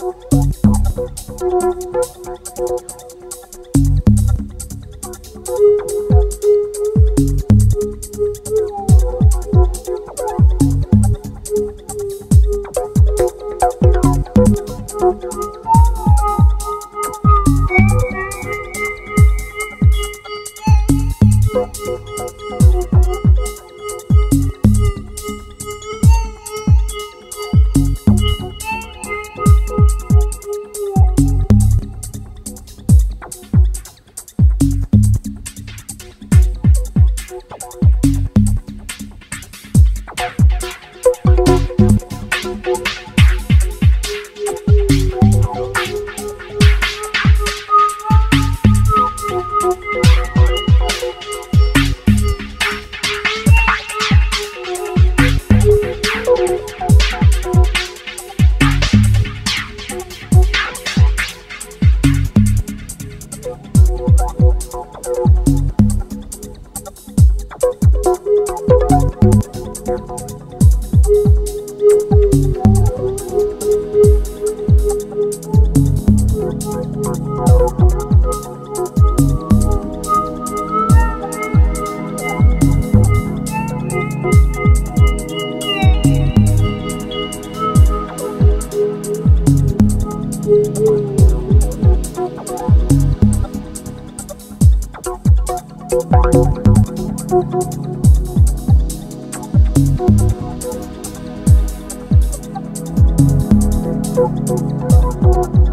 Thank you. Thank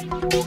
Thank